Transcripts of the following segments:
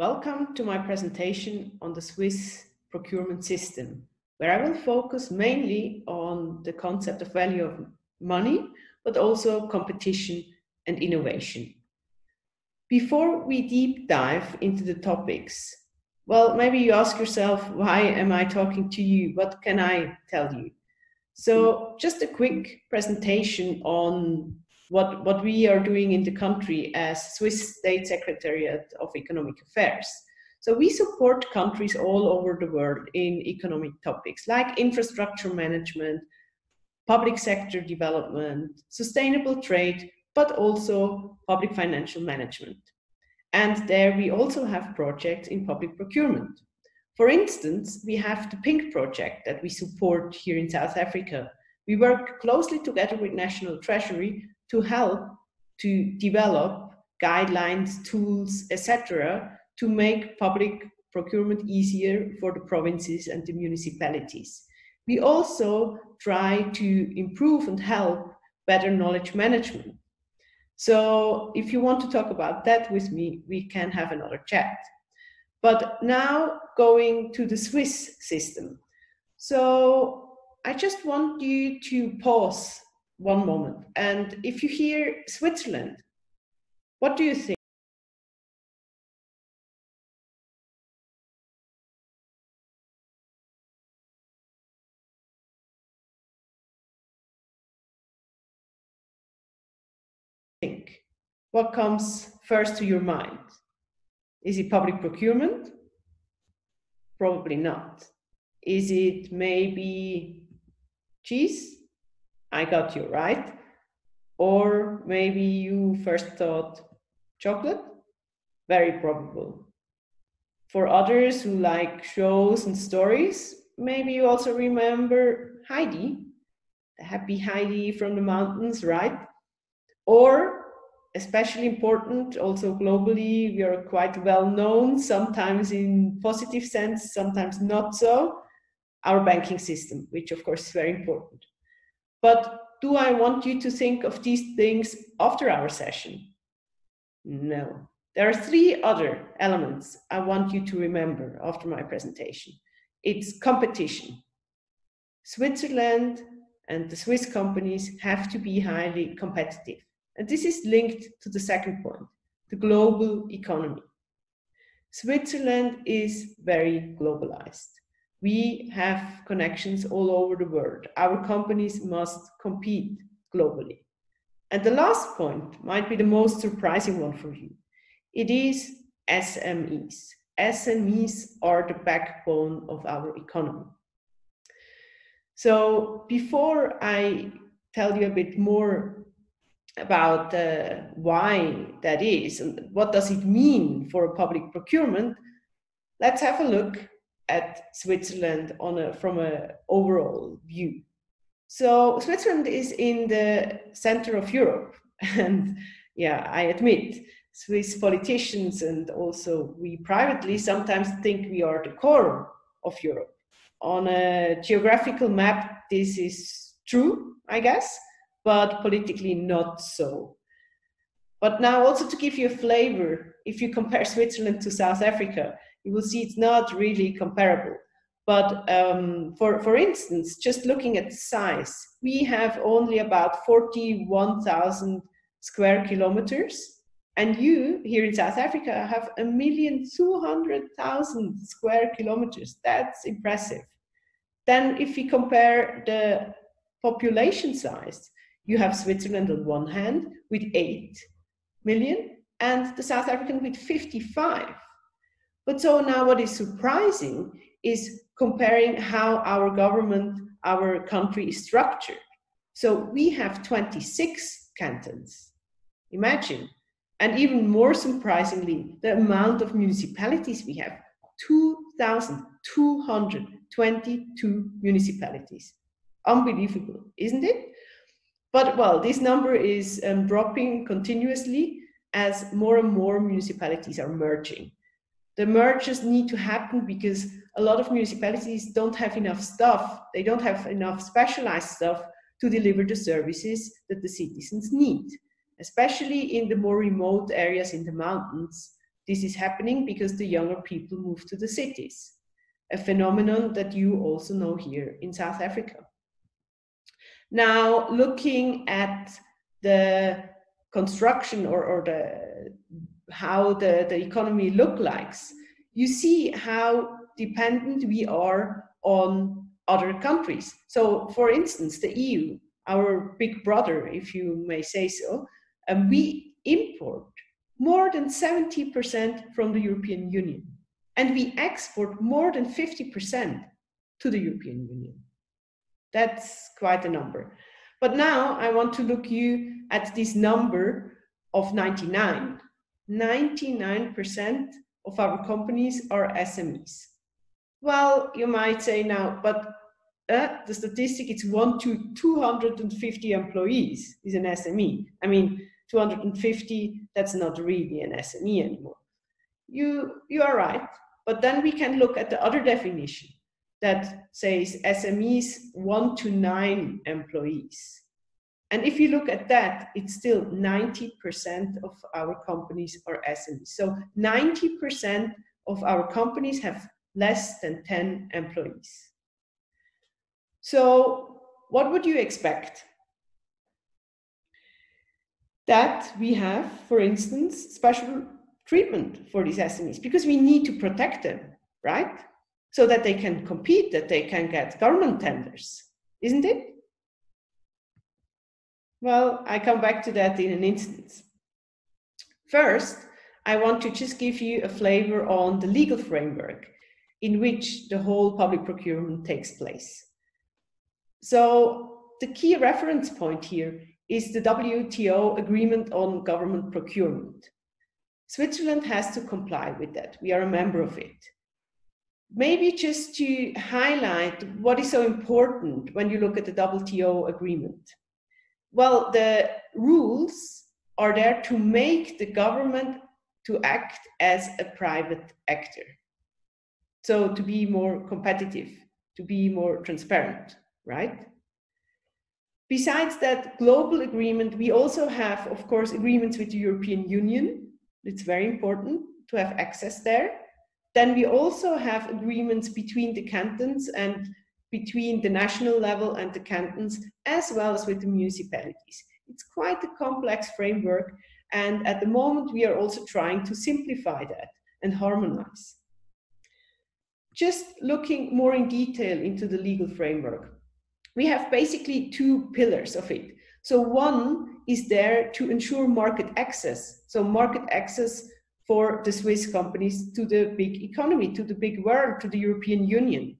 Welcome to my presentation on the Swiss procurement system, where I will focus mainly on the concept of value of money, but also competition and innovation. Before we deep dive into the topics, well, maybe you ask yourself, why am I talking to you? What can I tell you? So, just a quick presentation on what, what we are doing in the country as Swiss State Secretariat of Economic Affairs. So, we support countries all over the world in economic topics like infrastructure management, public sector development, sustainable trade, but also public financial management. And there we also have projects in public procurement. For instance, we have the PINK project that we support here in South Africa. We work closely together with National Treasury to help to develop guidelines, tools, etc., to make public procurement easier for the provinces and the municipalities. We also try to improve and help better knowledge management. So if you want to talk about that with me, we can have another chat. But now going to the Swiss system. So I just want you to pause one moment. And if you hear Switzerland, what do you think? Think. What comes first to your mind? Is it public procurement? Probably not. Is it maybe cheese? I got you, right? Or maybe you first thought chocolate? Very probable. For others who like shows and stories, maybe you also remember Heidi, the happy Heidi from the mountains, right? Or especially important also globally we are quite well known sometimes in positive sense sometimes not so our banking system which of course is very important but do i want you to think of these things after our session? No. There are three other elements i want you to remember after my presentation. It's competition. Switzerland and the swiss companies have to be highly competitive. And this is linked to the second point, the global economy. Switzerland is very globalized. We have connections all over the world. Our companies must compete globally. And the last point might be the most surprising one for you. It is SMEs. SMEs are the backbone of our economy. So before I tell you a bit more about uh, why that is and what does it mean for a public procurement, let's have a look at Switzerland on a, from an overall view. So Switzerland is in the center of Europe, and yeah, I admit Swiss politicians and also we privately sometimes think we are the core of Europe. On a geographical map, this is true, I guess but politically not so. But now, also to give you a flavor, if you compare Switzerland to South Africa, you will see it's not really comparable. But um, for, for instance, just looking at size, we have only about 41,000 square kilometers. And you here in South Africa have a million two hundred thousand square kilometers. That's impressive. Then, if we compare the population size, you have Switzerland on one hand with 8 million and the South African with 55. But so now what is surprising is comparing how our government, our country is structured. So we have 26 cantons. Imagine. And even more surprisingly, the amount of municipalities we have 2,222 municipalities. Unbelievable, isn't it? But well, this number is um, dropping continuously as more and more municipalities are merging. The mergers need to happen because a lot of municipalities don't have enough stuff, they don't have enough specialized stuff to deliver the services that the citizens need. Especially in the more remote areas in the mountains, This is happening because the younger people move to the cities, a phenomenon that you also know here in South Africa. Now, looking at the construction or, or the how the, the economy look likes, you see how dependent we are on other countries. So, for instance, the EU, our big brother, if you may say so, and we import more than 70% from the European Union, and we export more than 50% to the European Union. That's quite a number. But now I want to look you at this number of 99. 99% of our companies are SMEs. Well, you might say now, but uh, the statistic it's one to 250 employees is an SME. I mean, 250, that's not really an SME anymore. You, you are right. But then we can look at the other definition that says SMEs one to nine employees. And if you look at that, it's still 90% of our companies are SMEs. So 90% of our companies have less than 10 employees. So what would you expect? That we have, for instance, special treatment for these SMEs because we need to protect them, right? So that they can compete, that they can get government tenders, isn't it? Well, I come back to that in an instant. First, I want to just give you a flavor on the legal framework in which the whole public procurement takes place. So the key reference point here is the WTO Agreement on Government Procurement. Switzerland has to comply with that. We are a member of it. Maybe just to highlight what is so important when you look at the WTO agreement. Well, the rules are there to make the government to act as a private actor. So to be more competitive, to be more transparent, right? Besides that global agreement, we also have, of course, agreements with the European Union. It's very important to have access there. Then we also have agreements between the cantons and between the national level and the cantons, as well as with the municipalities. It's quite a complex framework, and at the moment we are also trying to simplify that and harmonize. Just looking more in detail into the legal framework, we have basically two pillars of it. So one is there to ensure market access. So market access for the Swiss companies to the big economy, to the big world, to the European Union.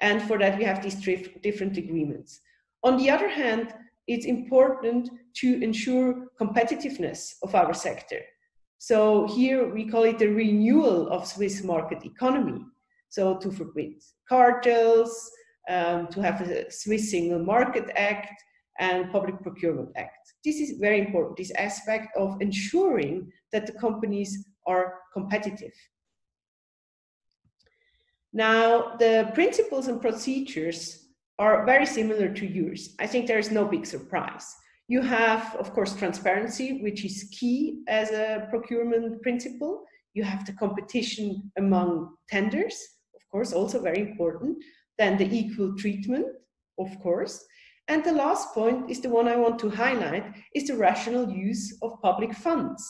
And for that, we have these three different agreements. On the other hand, it's important to ensure competitiveness of our sector. So here we call it the renewal of Swiss market economy. So to forbid cartels, um, to have a Swiss Single Market Act and Public Procurement Act. This is very important, this aspect of ensuring that the companies are competitive. Now, the principles and procedures are very similar to yours. I think there is no big surprise. You have, of course, transparency, which is key as a procurement principle. You have the competition among tenders, of course, also very important. Then the equal treatment, of course. And the last point is the one I want to highlight is the rational use of public funds.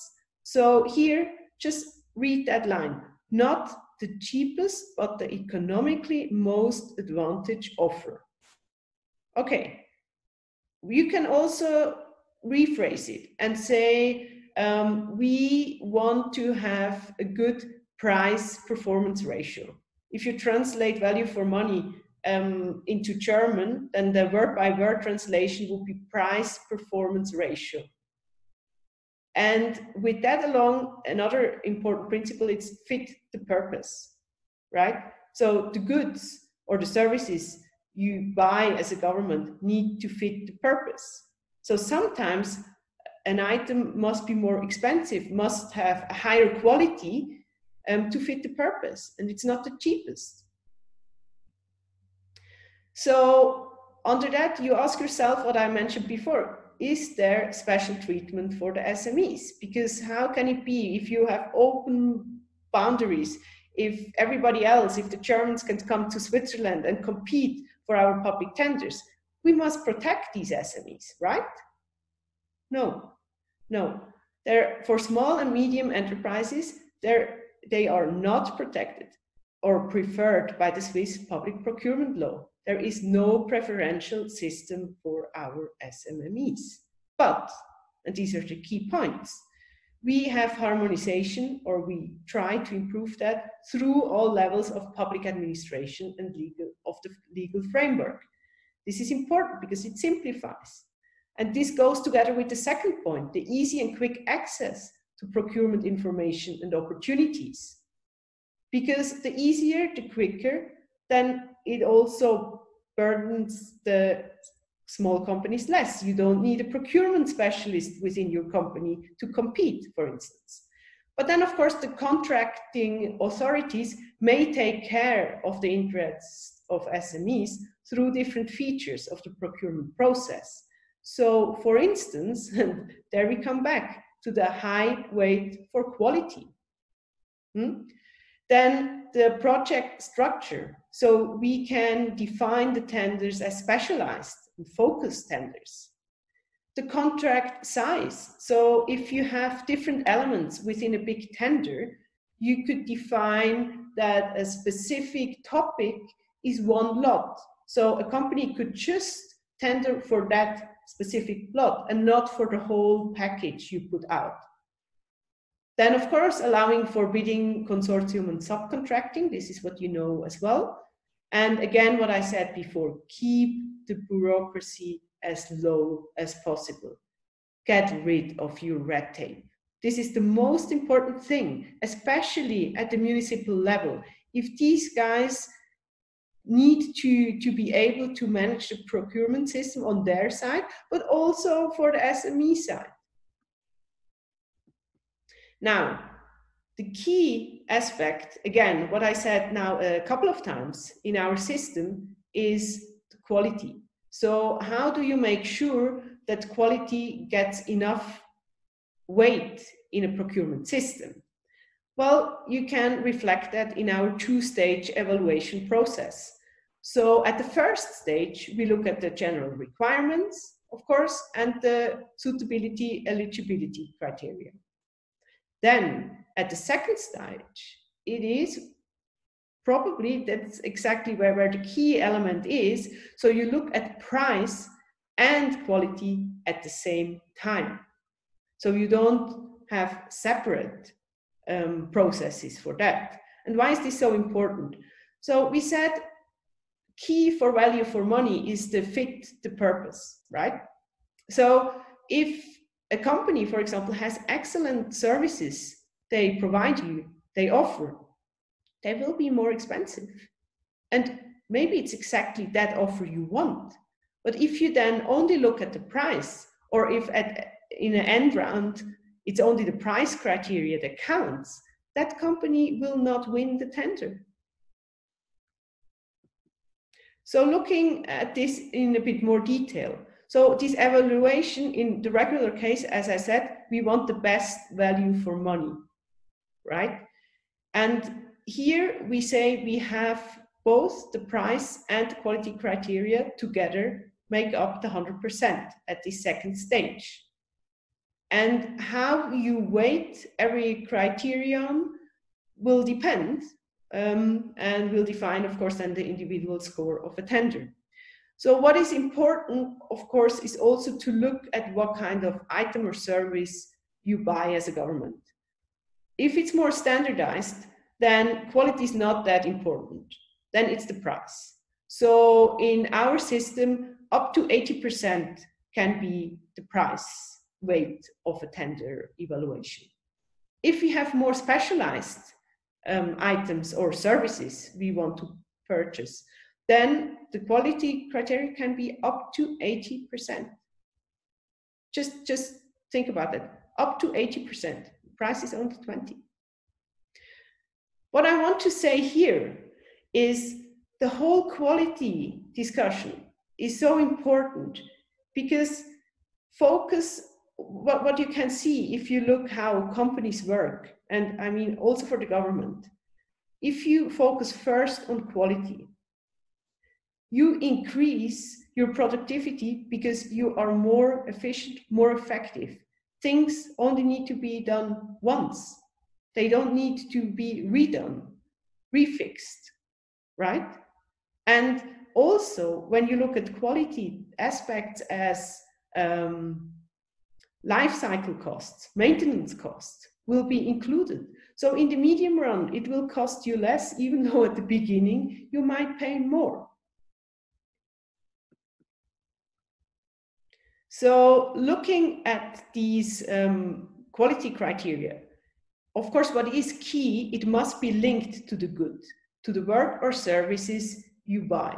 So here, just read that line. Not the cheapest, but the economically most advantage offer. Okay, you can also rephrase it and say, um, we want to have a good price performance ratio. If you translate value for money um, into German, then the word by word translation would be price performance ratio. And with that along, another important principle is fit the purpose, right? So the goods or the services you buy as a government need to fit the purpose. So sometimes an item must be more expensive, must have a higher quality um, to fit the purpose, and it's not the cheapest. So under that, you ask yourself what I mentioned before is there special treatment for the SMEs? Because how can it be if you have open boundaries, if everybody else, if the Germans can come to Switzerland and compete for our public tenders, we must protect these SMEs, right? No, no. They're, for small and medium enterprises, they're, they are not protected or preferred by the Swiss public procurement law. There is no preferential system for our SMMEs. But, and these are the key points, we have harmonization or we try to improve that through all levels of public administration and legal of the legal framework. This is important because it simplifies. And this goes together with the second point, the easy and quick access to procurement information and opportunities. Because the easier, the quicker, then it also burdens the small companies less. You don't need a procurement specialist within your company to compete, for instance. But then, of course, the contracting authorities may take care of the interests of SMEs through different features of the procurement process. So, for instance, there we come back to the high weight for quality. Hmm? Then the project structure. So we can define the tenders as specialized and focused tenders. The contract size. So if you have different elements within a big tender, you could define that a specific topic is one lot. So a company could just tender for that specific lot and not for the whole package you put out. Then, of course, allowing for bidding, consortium, and subcontracting. This is what you know as well. And again, what I said before keep the bureaucracy as low as possible. Get rid of your red tape. This is the most important thing, especially at the municipal level. If these guys need to, to be able to manage the procurement system on their side, but also for the SME side. Now, the key aspect, again, what I said now a couple of times in our system is quality. So, how do you make sure that quality gets enough weight in a procurement system? Well, you can reflect that in our two stage evaluation process. So, at the first stage, we look at the general requirements, of course, and the suitability eligibility criteria. Then at the second stage, it is probably that's exactly where, where the key element is. So you look at price and quality at the same time. So you don't have separate um, processes for that. And why is this so important? So we said key for value for money is the fit the purpose, right? So if a company, for example, has excellent services they provide you, they offer, they will be more expensive. And maybe it's exactly that offer you want. But if you then only look at the price, or if at in an end round it's only the price criteria that counts, that company will not win the tender. So looking at this in a bit more detail, so this evaluation in the regular case, as I said, we want the best value for money, right? And here we say we have both the price and the quality criteria together make up the 100% at the second stage. And how you weight every criterion will depend um, and will define, of course, then the individual score of a tender. So what is important, of course, is also to look at what kind of item or service you buy as a government. If it's more standardized, then quality is not that important. Then it's the price. So in our system, up to 80% can be the price weight of a tender evaluation. If we have more specialized um, items or services we want to purchase, then the quality criteria can be up to 80%. Just, just think about that, up to 80%. Price is only 20. What I want to say here is the whole quality discussion is so important because focus what, what you can see if you look how companies work, and I mean also for the government, if you focus first on quality, you increase your productivity because you are more efficient, more effective. Things only need to be done once. They don't need to be redone, refixed, right? And also, when you look at quality aspects as um, life cycle costs, maintenance costs will be included. So in the medium run, it will cost you less, even though at the beginning you might pay more. So looking at these um, quality criteria, of course, what is key, it must be linked to the good, to the work or services you buy.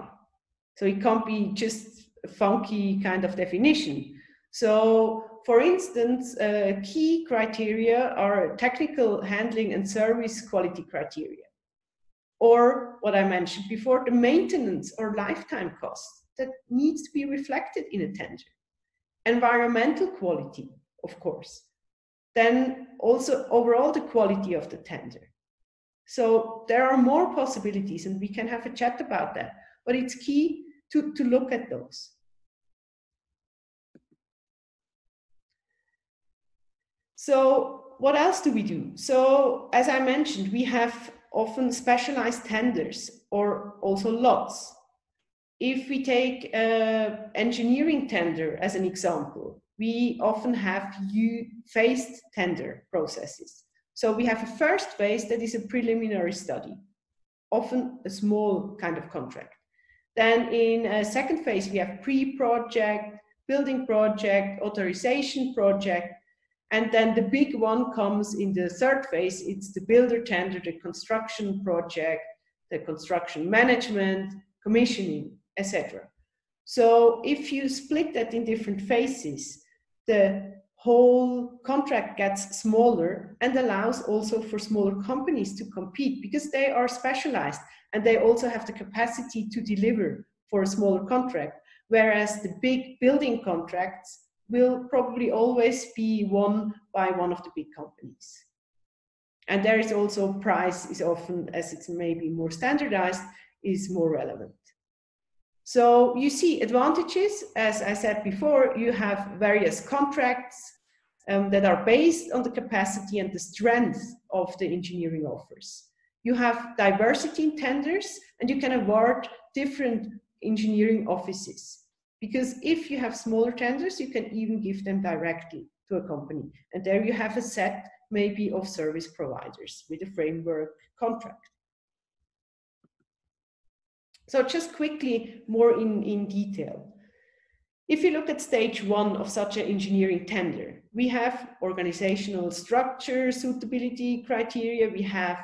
So it can't be just a funky kind of definition. So for instance, uh, key criteria are technical handling and service quality criteria. Or what I mentioned before, the maintenance or lifetime cost that needs to be reflected in a tender. Environmental quality, of course. Then also overall the quality of the tender. So there are more possibilities and we can have a chat about that, but it's key to, to look at those. So what else do we do? So as I mentioned, we have often specialized tenders or also lots. If we take an engineering tender as an example, we often have phased tender processes. So we have a first phase that is a preliminary study, often a small kind of contract. Then in a second phase, we have pre-project, building project, authorization project, and then the big one comes in the third phase. It's the builder tender, the construction project, the construction management, commissioning, etc. So if you split that in different phases, the whole contract gets smaller and allows also for smaller companies to compete because they are specialized and they also have the capacity to deliver for a smaller contract. Whereas the big building contracts will probably always be won by one of the big companies. And there is also price is often, as it's maybe more standardized, is more relevant. So you see advantages, as I said before, you have various contracts um, that are based on the capacity and the strength of the engineering offers. You have diversity in tenders and you can award different engineering offices. Because if you have smaller tenders, you can even give them directly to a company. And there you have a set maybe of service providers with a framework contract. So just quickly, more in, in detail. If you look at stage one of such an engineering tender, we have organizational structure, suitability criteria, we have,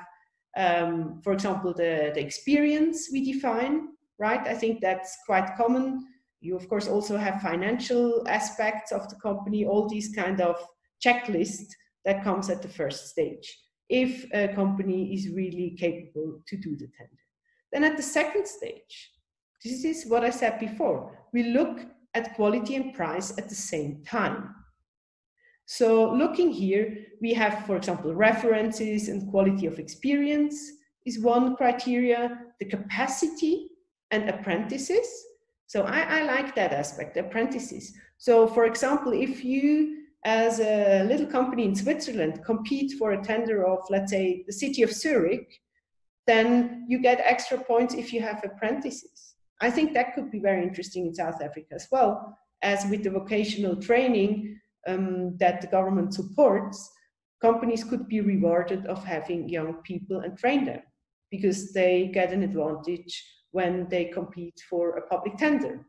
um, for example, the, the experience we define, right? I think that's quite common you of course also have financial aspects of the company, all these kind of checklist that comes at the first stage if a company is really capable to do the tender. Then at the second stage, this is what I said before, we look at quality and price at the same time. So looking here, we have, for example, references and quality of experience is one criteria, the capacity and apprentices so I, I like that aspect, apprentices. So for example, if you as a little company in Switzerland compete for a tender of, let's say, the city of Zurich, then you get extra points if you have apprentices. I think that could be very interesting in South Africa as well, as with the vocational training um, that the government supports, companies could be rewarded of having young people and train them because they get an advantage when they compete for a public tender.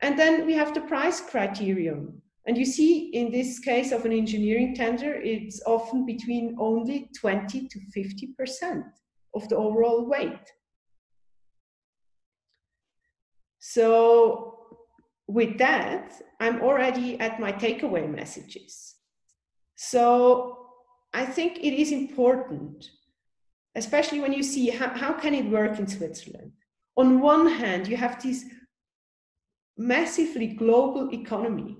And then we have the price criterion. And you see in this case of an engineering tender, it's often between only 20 to 50% of the overall weight. So with that, I'm already at my takeaway messages. So I think it is important, especially when you see how, how can it work in Switzerland? on one hand, you have this massively global economy.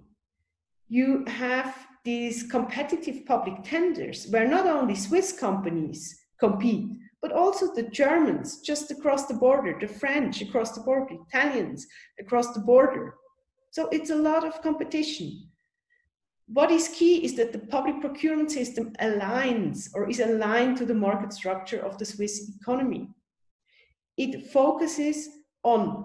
you have these competitive public tenders where not only Swiss companies compete, but also the Germans just across the border, the French across the border, Italians across the border. So it's a lot of competition. What is key is that the public procurement system aligns or is aligned to the market structure of the Swiss economy. It focuses on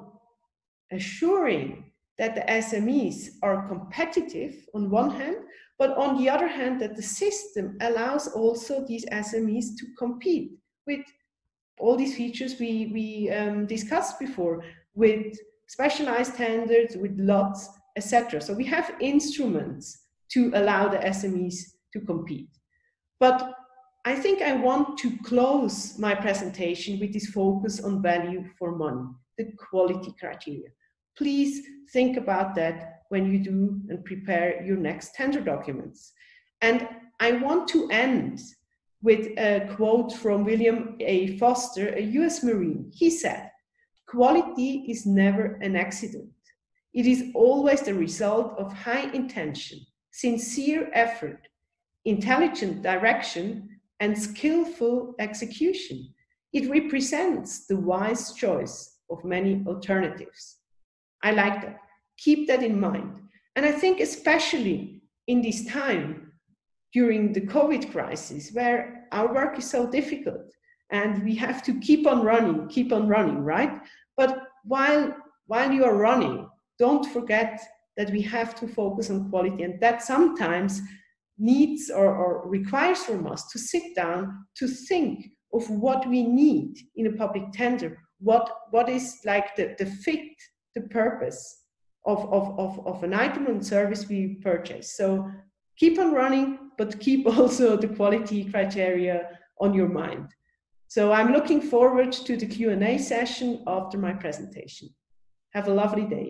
assuring that the SMEs are competitive on one hand, but on the other hand, that the system allows also these SMEs to compete with all these features we, we um, discussed before, with specialized standards, with lots, etc. So we have instruments to allow the SMEs to compete. But I think I want to close my presentation with this focus on value for money, the quality criteria. Please think about that when you do and prepare your next tender documents. And I want to end with a quote from William A. Foster, a US Marine. He said, Quality is never an accident. It is always the result of high intention, sincere effort, intelligent direction, and skillful execution. It represents the wise choice of many alternatives. I like that. Keep that in mind. And I think, especially in this time during the COVID crisis, where our work is so difficult and we have to keep on running, keep on running, right? But while, while you are running, don't forget that we have to focus on quality and that sometimes needs or, or requires from us to sit down to think of what we need in a public tender what what is like the, the fit the purpose of, of, of, of an item and service we purchase so keep on running but keep also the quality criteria on your mind. So i'm looking forward to the q&a session after my presentation. Have a lovely day